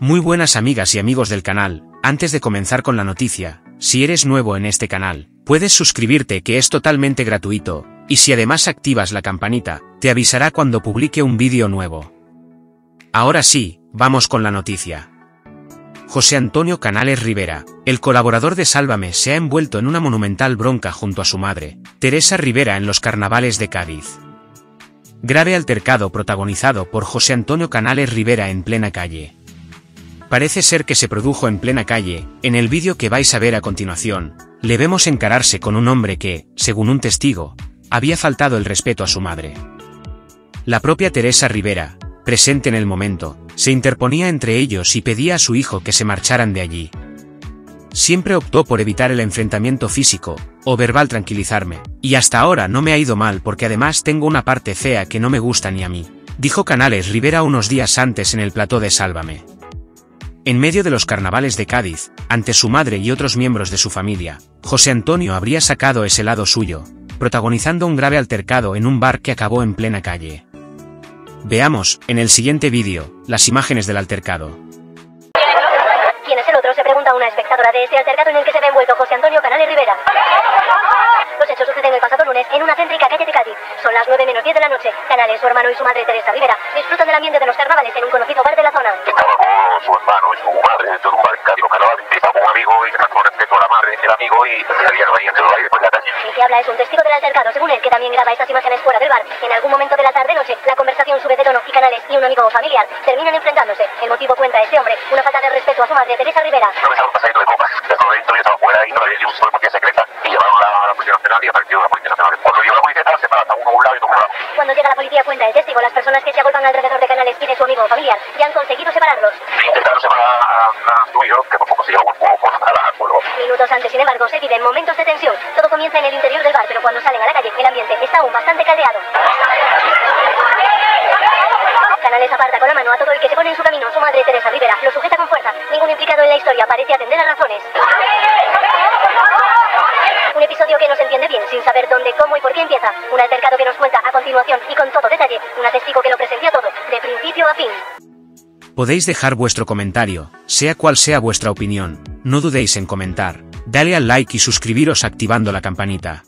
Muy buenas amigas y amigos del canal, antes de comenzar con la noticia, si eres nuevo en este canal, puedes suscribirte que es totalmente gratuito, y si además activas la campanita, te avisará cuando publique un vídeo nuevo. Ahora sí, vamos con la noticia. José Antonio Canales Rivera, el colaborador de Sálvame, se ha envuelto en una monumental bronca junto a su madre, Teresa Rivera en los carnavales de Cádiz. Grave altercado protagonizado por José Antonio Canales Rivera en plena calle. Parece ser que se produjo en plena calle, en el vídeo que vais a ver a continuación, le vemos encararse con un hombre que, según un testigo, había faltado el respeto a su madre. La propia Teresa Rivera, presente en el momento, se interponía entre ellos y pedía a su hijo que se marcharan de allí. Siempre optó por evitar el enfrentamiento físico, o verbal tranquilizarme, y hasta ahora no me ha ido mal porque además tengo una parte fea que no me gusta ni a mí, dijo Canales Rivera unos días antes en el plató de Sálvame. En medio de los carnavales de Cádiz, ante su madre y otros miembros de su familia, José Antonio habría sacado ese lado suyo, protagonizando un grave altercado en un bar que acabó en plena calle. Veamos, en el siguiente vídeo, las imágenes del altercado. ¿Quién es el otro? Se pregunta una espectadora de este altercado en el que se ve envuelto José Antonio Canales Rivera. Los hechos suceden el pasado lunes en una céntrica calle de Cádiz. Son las 9 menos 10 de la noche. Canales, su hermano y su madre Teresa Rivera disfrutan del ambiente de los carnavales en un conocido bar de la zona. Hermano y su madre dentro de un bar en Cádiz, los carnavales. Estaba con un amigo y que con respeto a la madre, el amigo y salían ahí entre los aires por la calle. El que habla es un testigo del altercado, según él, que también graba estas imágenes fuera del bar. En algún momento de la tarde-noche, la conversación sube de tono y Canales y un amigo o familiar terminan enfrentándose. El motivo cuenta este hombre, una falta de respeto a su madre Teresa Rivera. No me pasando de copas. Dentro, yo estaba fuera y no había ni un solo policía secreta. Y llevaron a la Policía Nacional y apareció la Policía Nacional. Cuando llegó la Policía estaba separada, uno a un lado y otro a un lado. Cuando llega la policía cuenta el testigo, las personas que se agolpan alrededor de Canales y de su amigo o familiar ya han conseguido separarlos. Intentaron separar a, a su hijo, que por poco se llevó un poco por al pueblo. Minutos antes, sin embargo, se viven momentos de tensión. Todo comienza en el interior del bar, pero cuando salen a la calle, el ambiente está aún bastante caldeado. Canales aparta con la mano a todo el que se pone en su camino. Su madre, Teresa Rivera, lo sujeta con fuerza. Ningún implicado en la historia parece atender a razones. Un episodio que no se entiende bien, sin saber dónde, cómo y por qué empieza. Un altercado que nos cuenta a continuación y con todo detalle. Un testigo que lo presencia todo, de principio a fin. Podéis dejar vuestro comentario, sea cual sea vuestra opinión, no dudéis en comentar, dale al like y suscribiros activando la campanita.